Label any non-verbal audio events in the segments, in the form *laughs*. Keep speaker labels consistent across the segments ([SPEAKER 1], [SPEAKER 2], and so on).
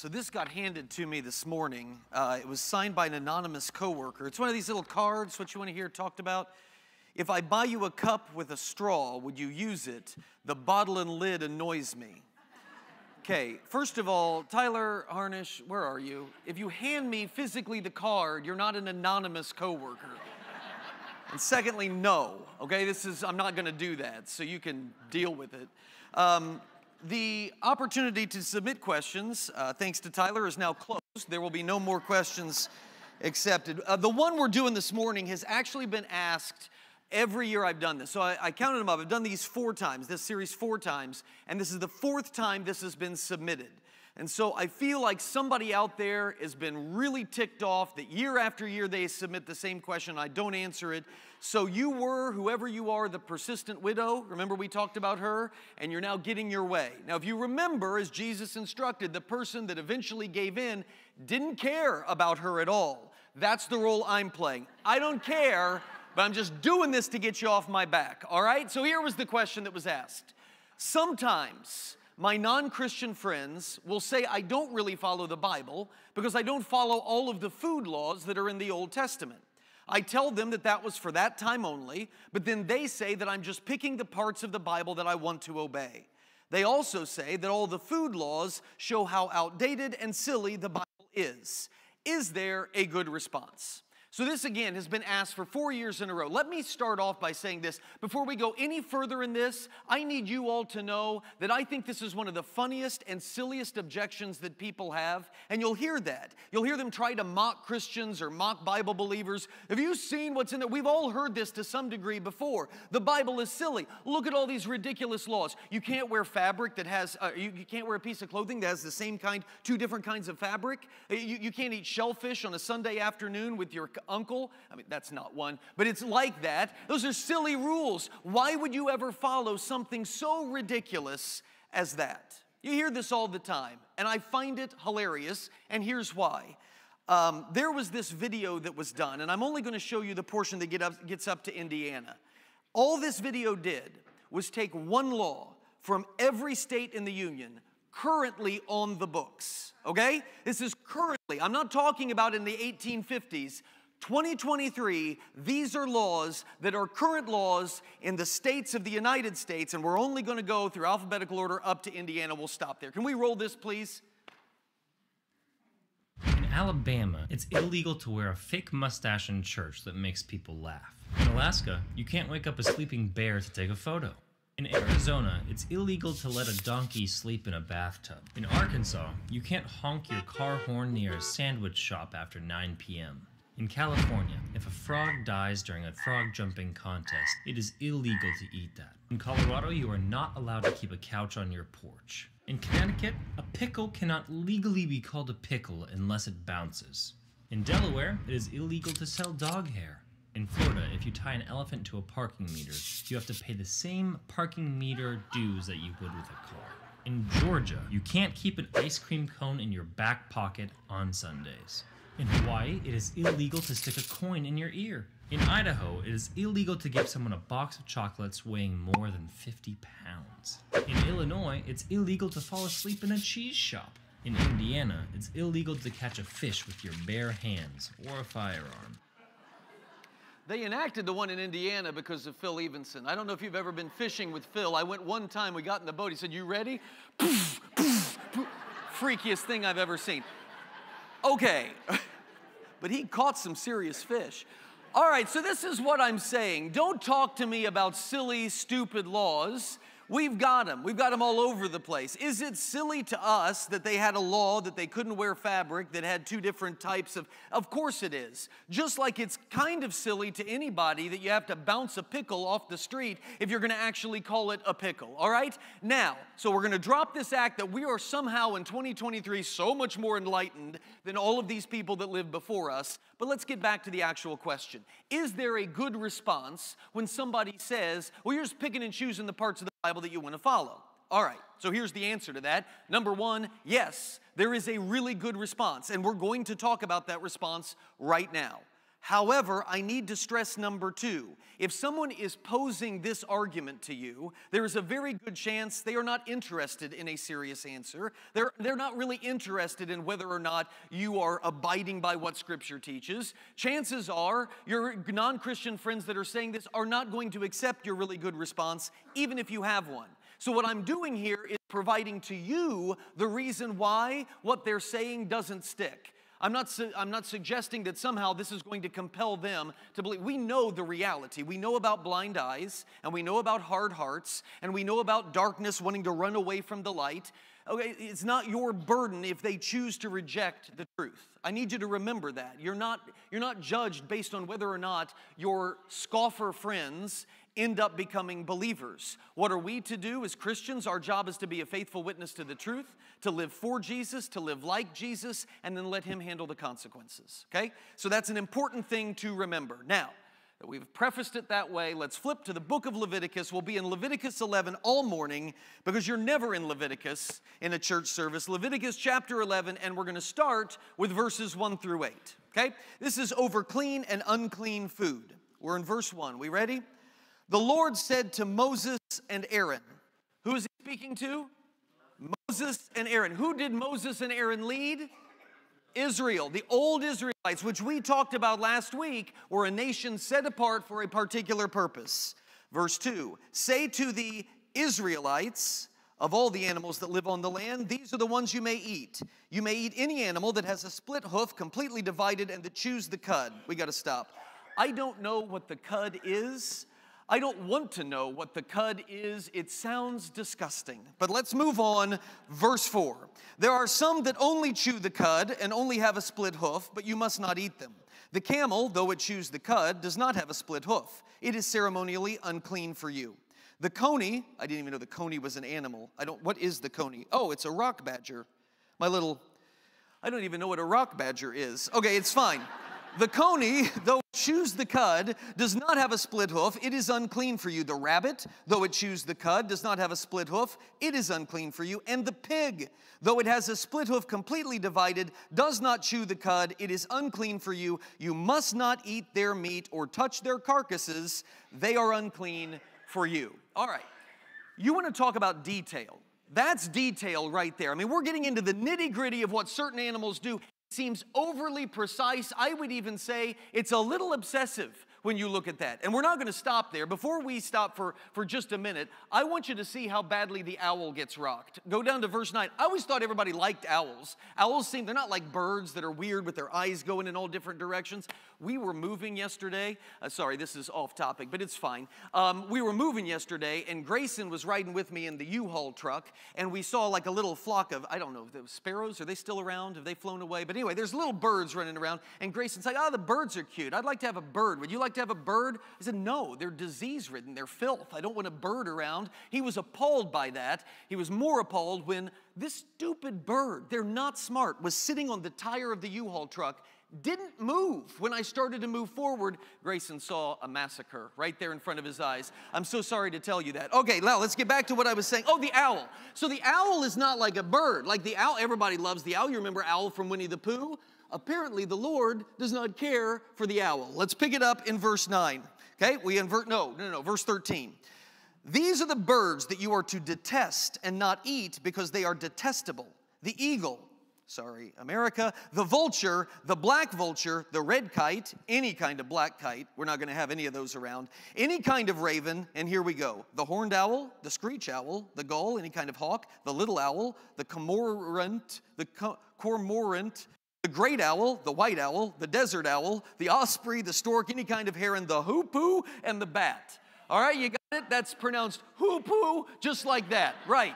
[SPEAKER 1] So this got handed to me this morning. Uh, it was signed by an anonymous coworker. It's one of these little cards, what you want to hear talked about. If I buy you a cup with a straw, would you use it? The bottle and lid annoys me. Okay, first of all, Tyler Harnish, where are you? If you hand me physically the card, you're not an anonymous coworker. And secondly, no. Okay, this is, I'm not gonna do that, so you can deal with it. Um, the opportunity to submit questions, uh, thanks to Tyler, is now closed. There will be no more questions accepted. Uh, the one we're doing this morning has actually been asked every year I've done this. So I, I, counted them up. I've done these four times, this series four times, and this is the fourth time this has been submitted. And so I feel like somebody out there has been really ticked off that year after year they submit the same question, I don't answer it. So you were, whoever you are, the persistent widow. Remember we talked about her? And you're now getting your way. Now, if you remember, as Jesus instructed, the person that eventually gave in didn't care about her at all. That's the role I'm playing. I don't care but I'm just doing this to get you off my back, all right? So here was the question that was asked. Sometimes my non Christian friends will say I don't really follow the Bible because I don't follow all of the food laws that are in the Old Testament. I tell them that that was for that time only, but then they say that I'm just picking the parts of the Bible that I want to obey. They also say that all the food laws show how outdated and silly the Bible is. Is there a good response? So, this again has been asked for four years in a row. Let me start off by saying this. Before we go any further in this, I need you all to know that I think this is one of the funniest and silliest objections that people have. And you'll hear that. You'll hear them try to mock Christians or mock Bible believers. Have you seen what's in there? We've all heard this to some degree before. The Bible is silly. Look at all these ridiculous laws. You can't wear fabric that has, uh, you, you, can't wear a piece of clothing that has the same kind, two different kinds of fabric. You, you can't eat shellfish on a Sunday afternoon with your uncle. I mean, that's not one, but it's like that. Those are silly rules. Why would you ever follow something so ridiculous as that? You hear this all the time, and I find it hilarious, and here's why. Um, there was this video that was done, and I'm only going to show you the portion that get up, gets up to Indiana. All this video did was take one law from every state in the union currently on the books. Okay? This is currently, I'm not talking about in the 1850s, 2023, these are laws that are current laws in the states of the United States, and we're only going to go through alphabetical order up to Indiana. We'll stop there. Can we roll this, please?
[SPEAKER 2] In Alabama, it's illegal to wear a fake mustache in church that makes people laugh. In Alaska, you can't wake up a sleeping bear to take a photo. In Arizona, it's illegal to let a donkey sleep in a bathtub. In Arkansas, you can't honk your car horn near a sandwich shop after 9 p.m. In California, if a frog dies during a frog jumping contest, it is illegal to eat that. In Colorado, you are not allowed to keep a couch on your porch. In Connecticut, a pickle cannot legally be called a pickle unless it bounces. In Delaware, it is illegal to sell dog hair. In Florida, if you tie an elephant to a parking meter, you have to pay the same parking meter dues that you would with a car. In Georgia, you can't keep an ice cream cone in your back pocket on Sundays. In Hawaii, it is illegal to stick a coin in your ear. In Idaho, it is illegal to give someone a box of chocolates weighing more than 50 pounds. In Illinois, it's illegal to fall asleep in a cheese shop. In Indiana, it's illegal to catch a fish with your bare hands or a firearm.
[SPEAKER 1] They enacted the one in Indiana because of Phil Evenson. I don't know if you've ever been fishing with Phil. I went one time, we got in the boat, he said, You ready? Poof, poof, poof. Freakiest thing I've ever seen. Okay. *laughs* but he caught some serious fish. All right, so this is what I'm saying. Don't talk to me about silly, stupid laws. We've got them. We've got them all over the place. Is it silly to us that they had a law that they couldn't wear fabric that had two different types of? Of course it is. Just like it's kind of silly to anybody that you have to bounce a pickle off the street if you're going to actually call it a pickle. All right? Now, so we're going to drop this act that we are somehow in 2023 so much more enlightened than all of these people that lived before us. But let's get back to the actual question. Is there a good response when somebody says, well, you're just picking and choosing the parts of the Bible that you want to follow? All right, so here's the answer to that. Number one, yes, there is a really good response, and we're going to talk about that response right now. However, I need to stress number two. If someone is posing this argument to you, there is a very good chance they are not interested in a serious answer. They're, they're not really interested in whether or not you are abiding by what Scripture teaches. Chances are your non Christian friends that are saying this are not going to accept your really good response, even if you have one. So, what I'm doing here is providing to you the reason why what they're saying doesn't stick. I'm not, su- I'm not suggesting that somehow this is going to compel them to believe. We know the reality. We know about blind eyes, and we know about hard hearts, and we know about darkness wanting to run away from the light. Okay, it's not your burden if they choose to reject the truth. I need you to remember that. You're not, you're not judged based on whether or not your scoffer friends end up becoming believers. What are we to do as Christians? Our job is to be a faithful witness to the truth, to live for Jesus, to live like Jesus, and then let Him handle the consequences. Okay? So that's an important thing to remember. Now, that we've prefaced it that way, let's flip to the book of Leviticus. We'll be in Leviticus 11 all morning because you're never in Leviticus in a church service. Leviticus chapter 11, and we're going to start with verses 1 through 8. Okay? This is over clean and unclean food. We're in verse 1. We ready? The Lord said to Moses and Aaron, Who is he speaking to? Moses and Aaron. Who did Moses and Aaron lead? Israel, the old Israelites, which we talked about last week, were a nation set apart for a particular purpose. Verse 2 Say to the Israelites, of all the animals that live on the land, these are the ones you may eat. You may eat any animal that has a split hoof, completely divided, and that chews the cud. We got to stop. I don't know what the cud is. I don't want to know what the cud is. It sounds disgusting. But let's move on. Verse 4. There are some that only chew the cud and only have a split hoof, but you must not eat them. The camel, though it chews the cud, does not have a split hoof. It is ceremonially unclean for you. The coney, I didn't even know the coney was an animal. I don't, what is the coney? Oh, it's a rock badger. My little, I don't even know what a rock badger is. Okay, it's fine. The coney, though it chews the cud, does not have a split hoof. It is unclean for you. The rabbit, though it chews the cud, does not have a split hoof. It is unclean for you. And the pig, though it has a split hoof completely divided, does not chew the cud. It is unclean for you. You must not eat their meat or touch their carcasses. They are unclean for you. All right. You want to talk about detail. That's detail right there. I mean, we're getting into the nitty gritty of what certain animals do seems overly precise. I would even say it's a little obsessive when you look at that. And we're not going to stop there. Before we stop for, for just a minute, I want you to see how badly the owl gets rocked. Go down to verse 9. I always thought everybody liked owls. Owls seem, they're not like birds that are weird with their eyes going in all different directions. We were moving yesterday. Uh, sorry, this is off topic, but it's fine. Um, we were moving yesterday, and Grayson was riding with me in the U-Haul truck, and we saw like a little flock of, I don't know, the sparrows. Are they still around? Have they flown away? But anyway, there's little birds running around, and Grayson's like, oh, the birds are cute. I'd like to have a bird. Would you like to have a bird? I said, no, they're disease ridden. They're filth. I don't want a bird around. He was appalled by that. He was more appalled when this stupid bird, they're not smart, was sitting on the tire of the U Haul truck didn't move. When I started to move forward, Grayson saw a massacre right there in front of his eyes. I'm so sorry to tell you that. Okay, now let's get back to what I was saying. Oh, the owl. So the owl is not like a bird. Like the owl, everybody loves the owl. You remember Owl from Winnie the Pooh? Apparently the Lord does not care for the owl. Let's pick it up in verse 9. Okay, we invert, no, no, no, verse 13. These are the birds that you are to detest and not eat because they are detestable. The eagle, sorry, America, the vulture, the black vulture, the red kite, any kind of black kite, we're not going to have any of those around, any kind of raven, and here we go the horned owl, the screech owl, the gull, any kind of hawk, the little owl, the cormorant, the cormorant, the great owl, the white owl, the desert owl, the osprey, the stork, any kind of heron, the hoopoe, and the bat. All right, you got it? That's pronounced hoopoe, just like that, right?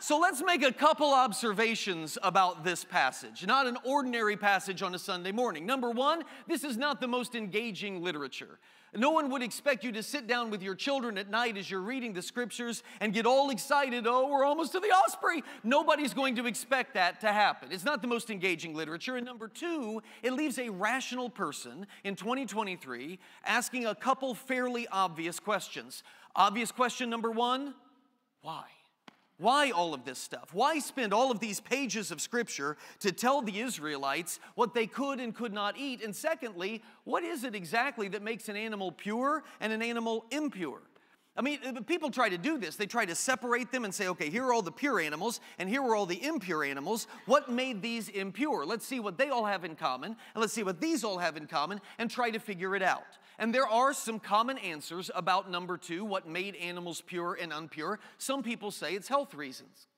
[SPEAKER 1] So let's make a couple observations about this passage, not an ordinary passage on a Sunday morning. Number one, this is not the most engaging literature. No one would expect you to sit down with your children at night as you're reading the scriptures and get all excited. Oh, we're almost to the osprey. Nobody's going to expect that to happen. It's not the most engaging literature. And number two, it leaves a rational person in 2023 asking a couple fairly obvious questions. Obvious question number one why? Why all of this stuff? Why spend all of these pages of scripture to tell the Israelites what they could and could not eat? And secondly, what is it exactly that makes an animal pure and an animal impure? I mean, uh, people try to do this. They try to separate them and say, okay, here are all the pure animals, and here are all the impure animals. What made these impure? Let's see what they all have in common, and let's see what these all have in common, and try to figure it out. And there are some common answers about number two, what made animals pure and unpure. Some people say it's health reasons.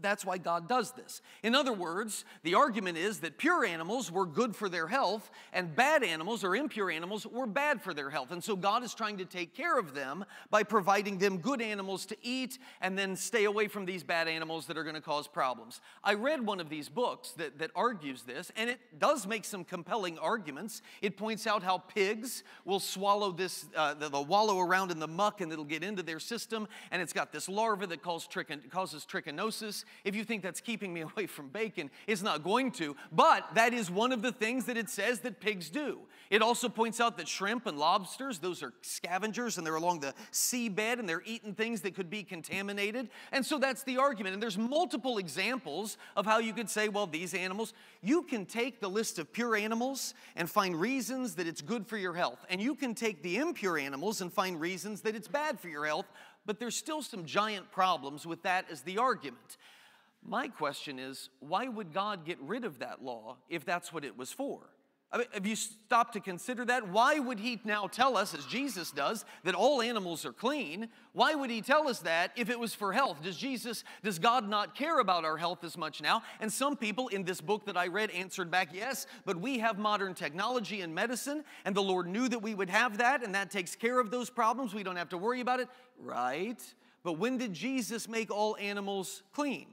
[SPEAKER 1] That's why God does this. In other words, the argument is that pure animals were good for their health, and bad animals or impure animals were bad for their health. And so God is trying to take care of them by providing them good animals to eat and then stay away from these bad animals that are going to cause problems. I read one of these books that, that argues this, and it does make some compelling arguments. It points out how pigs will swallow this, uh, they'll wallow around in the muck and it'll get into their system, and it's got this larva that causes, causes trichinosis if you think that's keeping me *laughs* away from bacon, it's not going to. But that is one of the things that it says that pigs do. It also points out that shrimp and lobsters, those are scavengers and they're along the seabed and they're eating things that could be contaminated. And so that's the argument. And there's multiple examples of how you could say, well, these animals, you can take the list of pure animals and find reasons that it's good for your health. And you can take the impure animals and find reasons that it's bad for your health. But there's still some giant problems with that as the argument. My question is why would God get rid of that law if that's what it was for? I mean, have you stopped to consider that? Why would he now tell us, as Jesus does, that all animals are clean? Why would he tell us that if it was for health? Does Jesus, does God not care about our health as much now? And some people in this book that I read answered back, yes, but we have modern technology and medicine, and the Lord knew that we would have that, and that takes care of those problems. We don't have to worry about it. Right. But when did Jesus make all animals clean?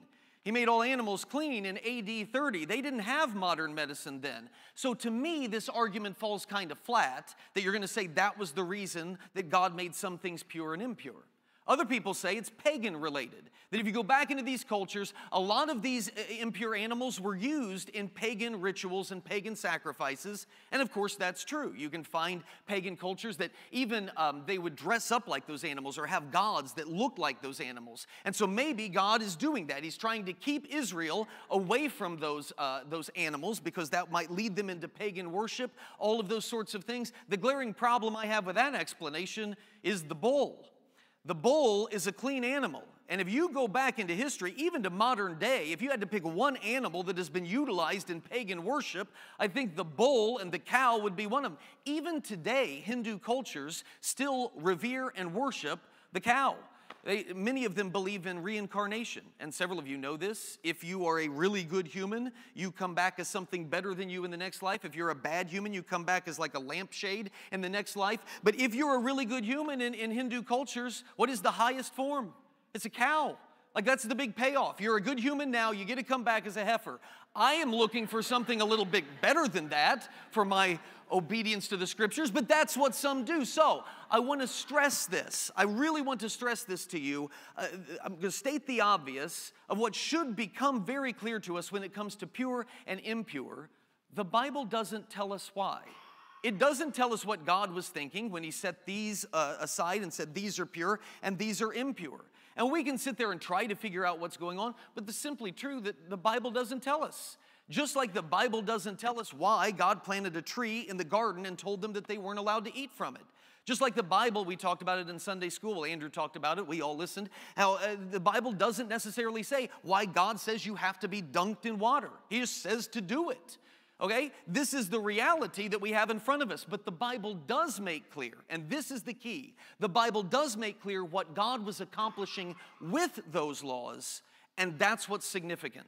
[SPEAKER 1] He made all animals clean in AD 30. They didn't have modern medicine then. So to me, this argument falls kind of flat that you're going to say that was the reason that God made some things pure and impure. Other people say it's pagan related. That if you go back into these cultures, a lot of these uh, impure animals were used in pagan rituals and pagan sacrifices. And of course, that's true. You can find pagan cultures that even um, they would dress up like those animals or have gods that look like those animals. And so maybe God is doing that. He's trying to keep Israel away from those, uh, those animals because that might lead them into pagan worship, all of those sorts of things. The glaring problem I have with that explanation is the bull. The bull is a clean animal. And if you go back into history, even to modern day, if you had to pick one animal that has been utilized in pagan worship, I think the bull and the cow would be one of them. Even today, Hindu cultures still revere and worship the cow. They, many of them believe in reincarnation, and several of you know this. If you are a really good human, you come back as something better than you in the next life. If you're a bad human, you come back as like a lampshade in the next life. But if you're a really good human in, in Hindu cultures, what is the highest form? It's a cow. Like that's the big payoff. You're a good human now, you get to come back as a heifer. I am looking for something a little bit better than that for my obedience to the scriptures, but that's what some do. So I want to stress this. I really want to stress this to you. Uh, I'm going to state the obvious of what should become very clear to us when it comes to pure and impure. The Bible doesn't tell us why. It doesn't tell us what God was thinking when He set these uh, aside and said these are pure and these are impure. And we can sit there and try to figure out what's going on, but the simply true that the Bible doesn't tell us. Just like the Bible doesn't tell us why God planted a tree in the garden and told them that they weren't allowed to eat from it. Just like the Bible, we talked about it in Sunday school. Andrew talked about it. We all listened. How uh, the Bible doesn't necessarily say why God says you have to be dunked in water, He just says to do it. Okay? This is the reality that we have in front of us. But the Bible does make clear, and this is the key the Bible does make clear what God was accomplishing with those laws, and that's what's significant.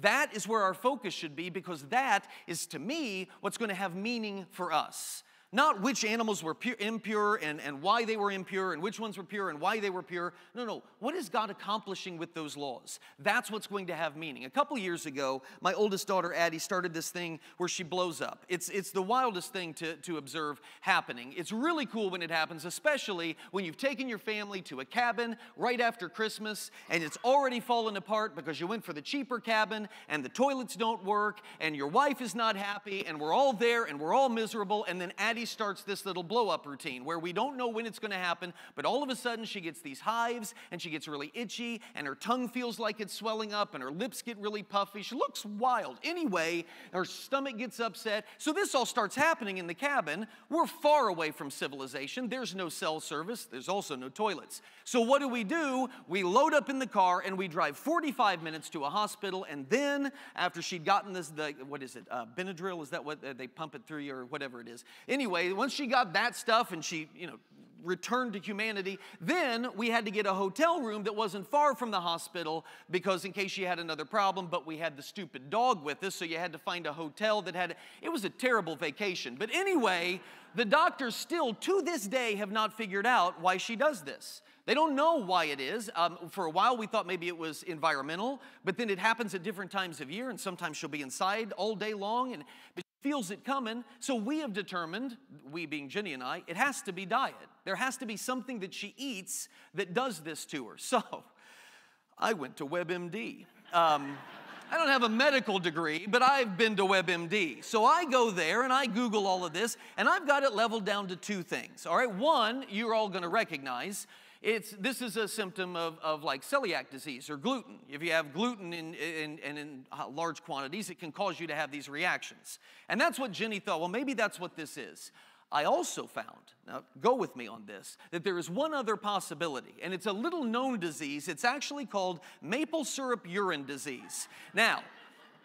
[SPEAKER 1] That is where our focus should be because that is, to me, what's going to have meaning for us. Not which animals were pure, impure and, and why they were impure and which ones were pure and why they were pure. No, no. What is God accomplishing with those laws? That's what's going to have meaning. A couple years ago, my oldest daughter, Addie, started this thing where she blows up. It's, it's the wildest thing to, to observe happening. It's really cool when it happens, especially when you've taken your family to a cabin right after Christmas and it's already fallen apart because you went for the cheaper cabin and the toilets don't work and your wife is not happy and we're all there and we're all miserable. And then Addie starts this little blow up routine where we don't know when it's going to happen, but all of a sudden she gets these hives and she gets really itchy and her tongue feels like it's swelling up and her lips get really puffy. She looks wild. Anyway, her stomach gets upset. So this all starts happening in the cabin. We're far away from civilization. There's no cell service, there's also no toilets. So what do we do? We load up in the car and we drive 45 minutes to a hospital. And then, after she'd gotten this, the, what is it, uh, Benadryl? Is that what uh, they pump it through you or whatever it is? Anyway, once she got that stuff and she, you know, returned to humanity. Then we had to get a hotel room that wasn't far from the hospital because, in case she had another problem, but we had the stupid dog with us, so you had to find a hotel that had, it was a terrible vacation. But anyway, the doctors still to this day have not figured out why she does this. They don't know why it is. Um, for a while, we thought maybe it was environmental, but then it happens at different times of year, and sometimes she'll be inside all day long, and feels it coming. So we have determined, we being Jenny and I, it has to be diet. There has to be something that she eats that does this to her. *laughs* So I went to WebMD. Um, I don't have a medical degree, but I've been to WebMD. So I go there and I Google all of this, and I've got it leveled down to two things. All right, one, you're all gonna recognize it's, this is a symptom of, of like celiac disease or gluten. If you have gluten in, in, in, in large quantities, it can cause you to have these reactions. And that's what Jenny thought, well, maybe that's what this is. I also found, now go with me on this, that there is one other possibility, and it's a little known disease. It's actually called maple syrup urine disease. Now,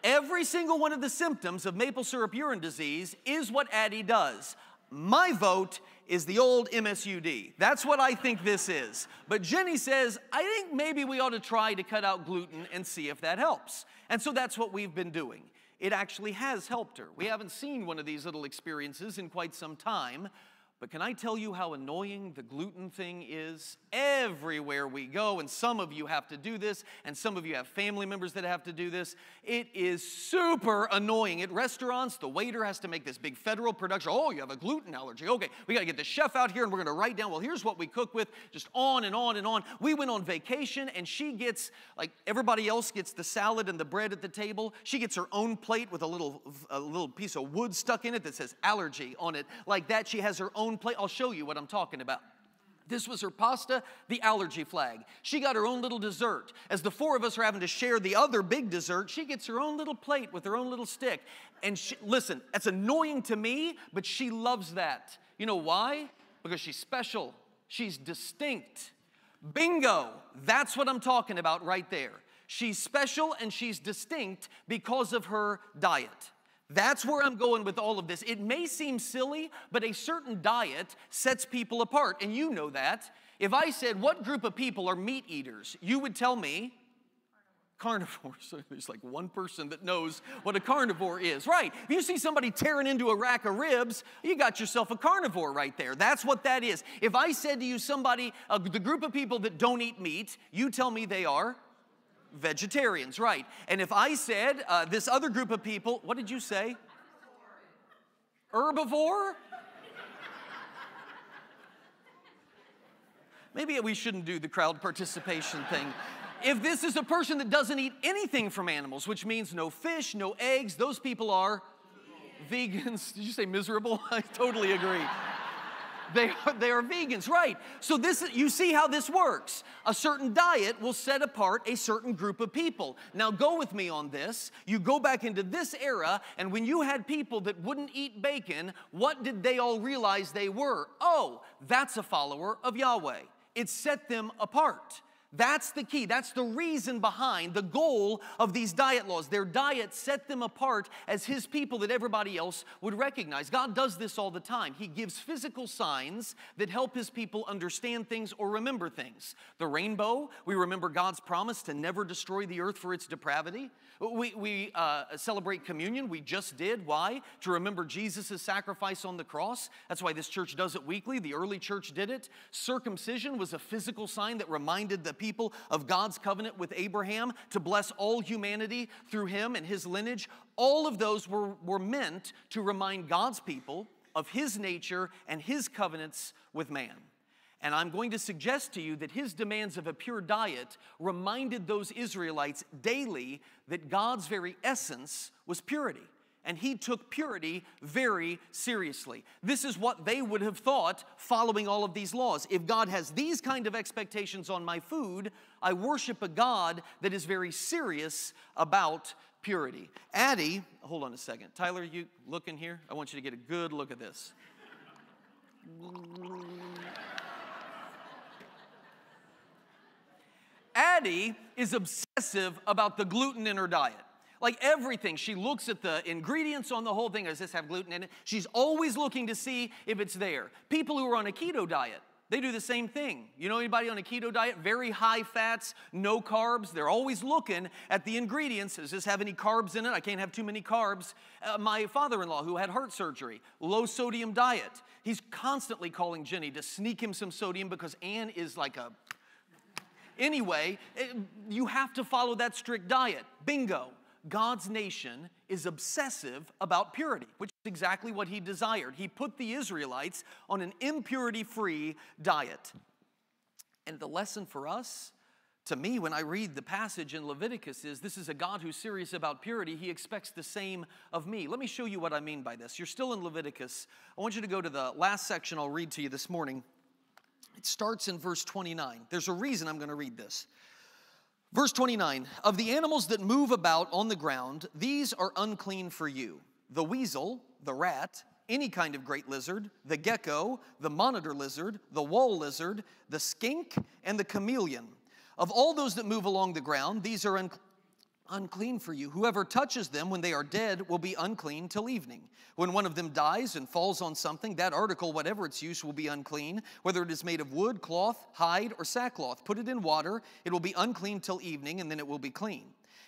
[SPEAKER 1] every single one of the symptoms of maple syrup urine disease is what Addie does. My vote is the old MSUD. That's what I think this is. But Jenny says, I think maybe we ought to try to cut out gluten and see if that helps. And so that's what we've been doing. It actually has helped her. We haven't seen one of these little experiences in quite some time, but can I tell you how annoying the gluten thing is? Everywhere we go, and some of you have to do this, and some of you have family members that have to do this. It is super annoying. At restaurants, the waiter has to make this big federal production. Oh, you have a gluten allergy. Okay, we got to get the chef out here and we're going to write down, well, here's what we cook with, just on and on and on. We went on vacation, and she gets, like everybody else gets the salad and the bread at the table. She gets her own plate with a little, a little piece of wood stuck in it that says allergy on it. Like that, she has her own own plate. I'll show you what I'm talking about. This was her pasta, the allergy flag. She got her own little dessert. As the four of us are having to share the other big dessert, she gets her own little plate with her own little stick. And she, listen, that's annoying to me, but she loves that. You know why? Because she's special, she's distinct. Bingo! That's what I'm talking about right there. She's special and she's distinct because of her diet. That's where I'm going with all of this. It may seem silly, but a certain diet sets people apart, and you know that. If I said, What group of people are meat eaters? you would tell me, carnivores. *laughs* There's like one person that knows what a carnivore is. Right. If you see somebody tearing into a rack of ribs, you got yourself a carnivore right there. That's what that is. If I said to you, somebody, uh, the group of people that don't eat meat, you tell me they are vegetarians, right. And if I said uh, this other group of people, what did you say? Herbivore? Maybe we shouldn't do the crowd participation thing. If this is a person that doesn't eat anything from animals, which means no fish, no eggs, those people are vegans. *laughs* Did you say miserable? *laughs* I totally agree. They are, they are vegans, right? So this you see how this works. A certain diet will set apart a certain group of people. Now go with me on this. You go back into this era, and when you had people that wouldn't eat bacon, what did they all realize they were? Oh, that's a follower of Yahweh. It set them apart. That's the key. That's the reason behind the goal of these diet laws. Their diet set them apart as His people that everybody else would recognize. God does this all the time. He gives physical signs that help His people understand things or remember things. The rainbow, we remember God's promise to never destroy the earth for its depravity. We, we uh, celebrate communion. We just did. Why? To remember Jesus' sacrifice on the cross. That's why this church does it weekly. The early church did it. Circumcision was a physical sign that reminded the people of God's covenant with Abraham to bless all humanity through him and his lineage. All of those were, were meant to remind God's people of his nature and his covenants with man. And I'm going to suggest to you that his demands of a pure diet reminded those Israelites daily that God's very essence was purity. And he took purity very seriously. This is what they would have thought following all of these laws. If God has these kind of expectations on my food, I worship a God that is very serious about purity. Addie, hold on a second. Tyler, you look in here. I want you to get a good look at this. Addie is obsessive about the gluten in her diet. Like everything, she looks at the ingredients on the whole thing. Does this have gluten in it? She's always looking to see if it's there. People who are on a keto diet, they do the same thing. You know anybody on a keto diet? Very high fats, no carbs. They're always looking at the ingredients. Does this have any carbs in it? I can't have too many carbs. Uh, my father in law, who had heart surgery, low sodium diet. He's constantly calling Jenny to sneak him some sodium because Ann is like a. Anyway, it, you have to follow that strict diet. Bingo. God's nation is obsessive about purity, which is exactly what he desired. He put the Israelites on an impurity free diet. And the lesson for us, to me, when I read the passage in Leviticus, is this is a God who's serious about purity. He expects the same of me. Let me show you what I mean by this. You're still in Leviticus. I want you to go to the last section I'll read to you this morning. It starts in verse 29. There's a reason I'm going to read this. Verse 29 Of the animals that move about on the ground, these are unclean for you the weasel, the rat, any kind of great lizard, the gecko, the monitor lizard, the wall lizard, the skink, and the chameleon. Of all those that move along the ground, these are unclean for you. Whoever touches them when they are dead will be unclean till evening. When one of them dies and falls on something, that article, whatever its use, will be unclean, whether it is made of wood, cloth, hide, or sackcloth. Put it in water, it will be unclean till evening, and then it will be clean.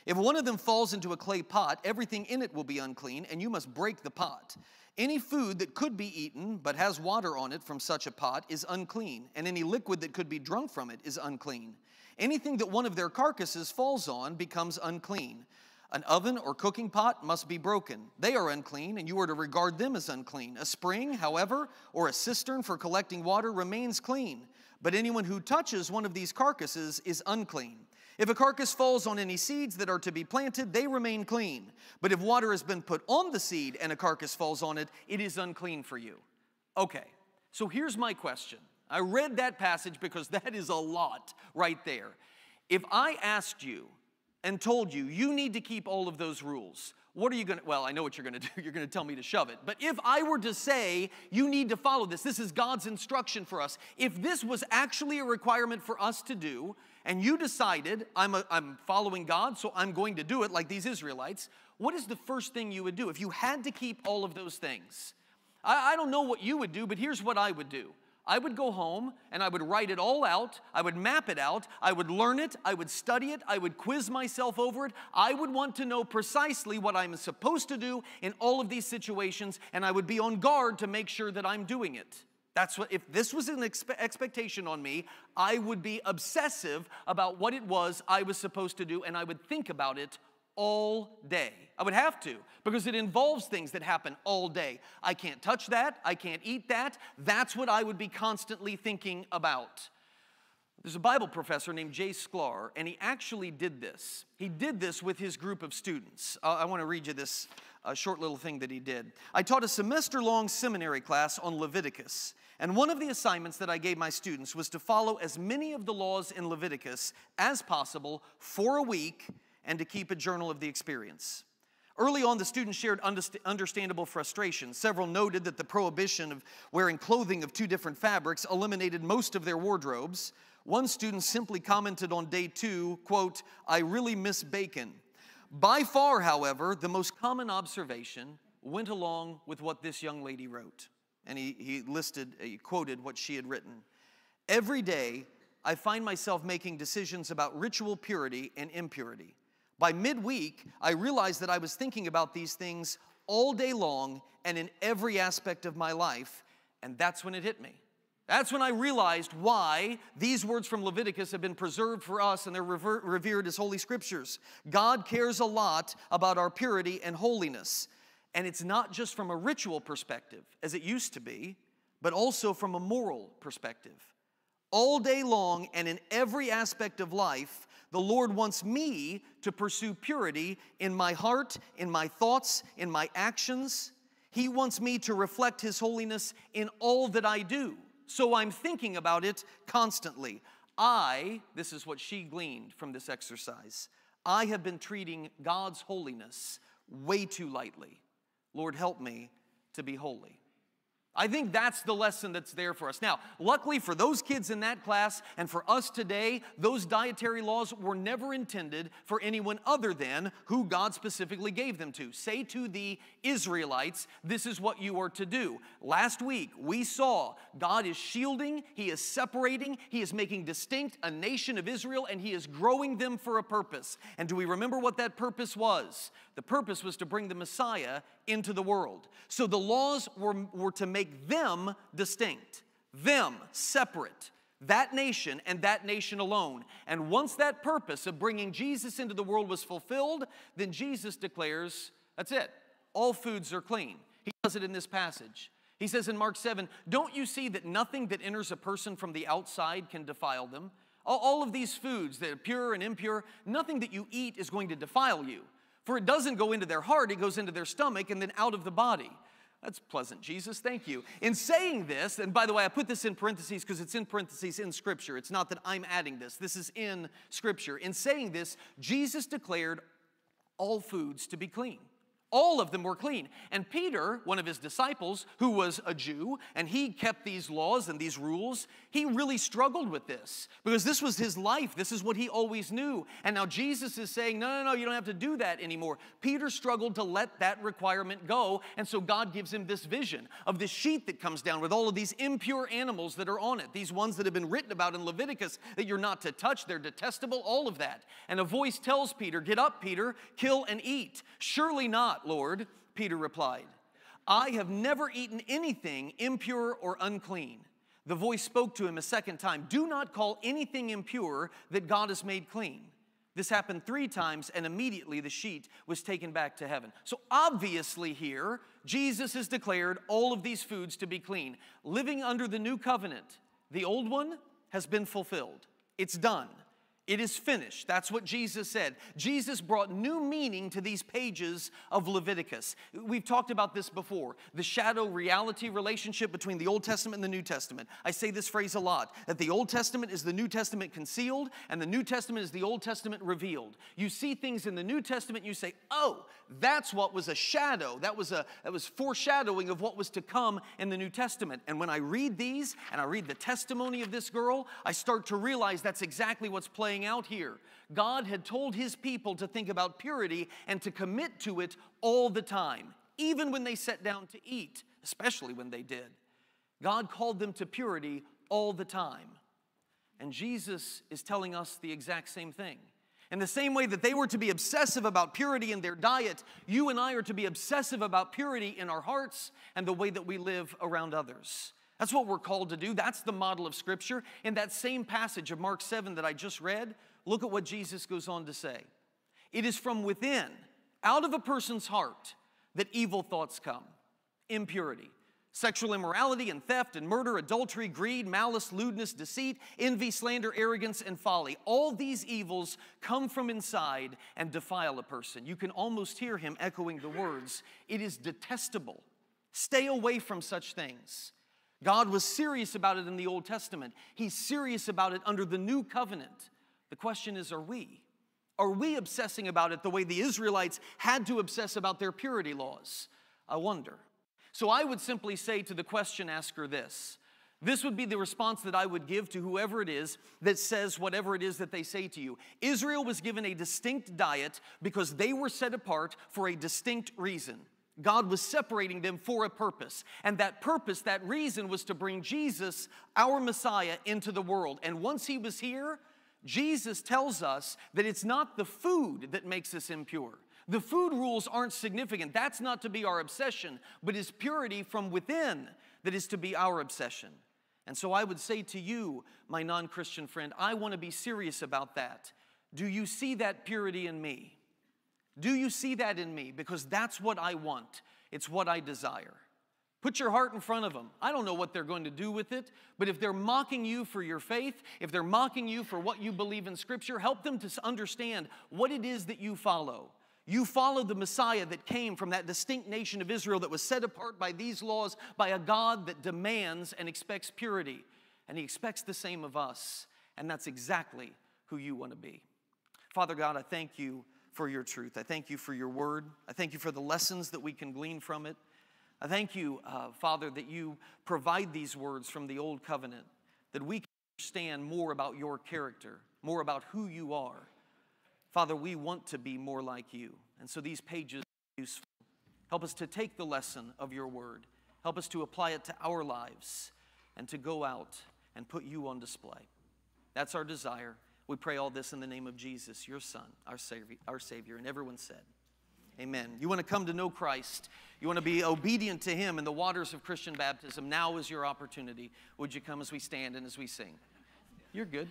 [SPEAKER 1] If one of them falls into a clay pot, everything in it will be unclean, and you must break the pot. Any food that could be eaten but has water on it from such a pot is unclean, and any liquid that could be drunk from it is unclean. Anything that one of their carcasses falls on becomes unclean. An oven or cooking pot must be broken. They are unclean, and you are to regard them as unclean. A spring, however, or a cistern for collecting water remains clean. But anyone who touches one of these carcasses is unclean. If a carcass falls on any seeds that are to be planted, they remain clean. But if water has been put on the seed and a carcass falls on it, it is unclean for you. Okay, so here's my question I read that passage because that is a lot right there. If I asked you and told you, you need to keep all of those rules, what are you going to, well, I know what you're going to do. *laughs* You're going to tell me to shove it. But if I were to say, you need to follow this, this is God's instruction for us. If this was actually a requirement for us to do, and you decided, I'm, a, I'm following God, so I'm going to do it like these Israelites, what is the first thing you would do? If you had to keep all of those things, I, I don't know what you would do, but here's what I would do. I would go home and I would write it all out. I would map it out. I would learn it. I would study it. I would quiz myself over it. I would want to know precisely what I'm supposed to do in all of these situations, and I would be on guard to make sure that I'm doing it. That's what, if this was an expe- expectation on me, I would be obsessive about what it was I was supposed to do, and I would think about it all day. I would have to because it involves things that happen all day. I can't touch that. I can't eat that. That's what I would be constantly thinking about. There's a Bible professor named Jay Sklar, and he actually did this. He did this with his group of students. Uh, I want to read you this uh, short little thing that he did. I taught a semester long seminary class on Leviticus, and one of the assignments that I gave my students was to follow as many of the laws in Leviticus as possible for a week and to keep a journal of the experience. Early on, the students shared understandable frustration. Several noted that the prohibition of wearing clothing of two different fabrics eliminated most of their wardrobes. One student simply commented on day two, quote, I really miss bacon. By far, however, the most common observation went along with what this young lady wrote. And he, he listed, he quoted what she had written. Every day, I find myself making decisions about ritual purity and impurity. By midweek, I realized that I was thinking about these things all day long and in every aspect of my life, and that's when it hit me. That's when I realized why these words from Leviticus have been preserved for us and they're revered as holy scriptures. God cares a lot about our purity and holiness. And it's not just from a ritual perspective, as it used to be, but also from a moral perspective. All day long and in every aspect of life, The Lord wants me to pursue purity in my heart, in my thoughts, in my actions. He wants me to reflect His holiness in all that I do. So I'm thinking about it constantly. I, this is what she gleaned from this exercise, I have been treating God's holiness way too lightly. Lord, help me to be holy. I think that's the lesson that's there for us. Now, luckily for those kids in that class and for us today, those dietary laws were never intended for anyone other than who God specifically gave them to. Say to the Israelites, this is what you are to do. Last week, we saw God is shielding, He is separating, He is making distinct a nation of Israel, and He is growing them for a purpose. And do we remember what that purpose was? The purpose was to bring the Messiah into the world. So the laws were, were to make them distinct, them separate, that nation and that nation alone. And once that purpose of bringing Jesus into the world was fulfilled, then Jesus declares, that's it, all foods are clean. He does it in this passage. He says in Mark 7, Don't you see that nothing that enters a person from the outside can defile them? All of these foods that are pure and impure, nothing that you eat is going to defile you. For it doesn't go into their heart, it goes into their stomach and then out of the body. That's pleasant, Jesus. Thank you. In saying this, and by the way, I put this in parentheses because it's in parentheses in Scripture. It's not that I'm adding this, this is in Scripture. In saying this, Jesus declared all foods to be clean. All of them were clean. And Peter, one of his disciples, who was a Jew, and he kept these laws and these rules, he really struggled with this because this was his life. This is what he always knew. And now Jesus is saying, no, no, no, you don't have to do that anymore. Peter struggled to let that requirement go. And so God gives him this vision of this sheet that comes down with all of these impure animals that are on it, these ones that have been written about in Leviticus that you're not to touch, they're detestable, all of that. And a voice tells Peter, Get up, Peter, kill and eat. Surely Lord, Peter replied. I have never eaten anything impure or unclean. The voice spoke to him a second time Do not call anything impure that God has made clean. This happened three times, and immediately the sheet was taken back to heaven. So, obviously, here, Jesus has declared all of these foods to be clean. Living under the new covenant, the old one has been fulfilled, it's done. It is finished. That's what Jesus said. Jesus brought new meaning to these pages of Leviticus. We've talked about this before the shadow reality relationship between the Old Testament and the New Testament. I say this phrase a lot that the Old Testament is the New Testament concealed, and the New Testament is the Old Testament revealed. You see things in the New Testament, you say, oh, that's what was a shadow. That was, a, that was foreshadowing of what was to come in the New Testament. And when I read these and I read the testimony of this girl, I start to realize that's exactly what's playing playing out here. God had told his people to think about purity and to commit to it all the time, even when they sat down to eat, especially when they did. God called them to purity all the time. And Jesus is telling us the exact same thing. In the same way that they were to be obsessive about purity in their diet, you and I are to be obsessive about purity in our hearts and the way that we live around others. That's what we're called to do. That's the model of Scripture. In that same passage of Mark 7 that I just read, look at what Jesus goes on to say. It is from within, out of a person's heart, that evil thoughts come impurity, sexual immorality, and theft, and murder, adultery, greed, malice, lewdness, deceit, envy, slander, arrogance, and folly. All these evils come from inside and defile a person. You can almost hear him echoing the words It is detestable. Stay away from such things. God was serious about it in the Old Testament. He's serious about it under the new covenant. The question is, are we? Are we obsessing about it the way the Israelites had to obsess about their purity laws? I wonder. So I would simply say to the question asker this this would be the response that I would give to whoever it is that says whatever it is that they say to you. Israel was given a distinct diet because they were set apart for a distinct reason. God was separating them for a purpose. And that purpose, that reason was to bring Jesus, our Messiah, into the world. And once he was here, Jesus tells us that it's not the food that makes us impure. The food rules aren't significant. That's not to be our obsession, but it's purity from within that is to be our obsession. And so I would say to you, my non Christian friend, I want to be serious about that. Do you see that purity in me? Do you see that in me? Because that's what I want, it's what I desire. Put your heart in front of them. I don't know what they're going to do with it, but if they're mocking you for your faith, if they're mocking you for what you believe in Scripture, help them to understand what it is that you follow. You follow the Messiah that came from that distinct nation of Israel that was set apart by these laws by a God that demands and expects purity. And He expects the same of us. And that's exactly who you want to be. Father God, I thank you for your truth. I thank you for your word. I thank you for the lessons that we can glean from it. I thank you, uh, Father, that you provide these words from the Old Covenant, that we can understand more about your character, more about who you are. Father, we want to be more like you. And so these pages are useful. Help us to take the lesson of your word, help us to apply it to our lives, and to go out and put you on display. That's our desire. We pray all this in the name of Jesus, your Son, our Savior. Our Savior. And everyone said, Amen. You want to come to know Christ. You want to be obedient to Him in the waters of Christian baptism. Now is your opportunity. Would you come as we stand and as we sing? You're good.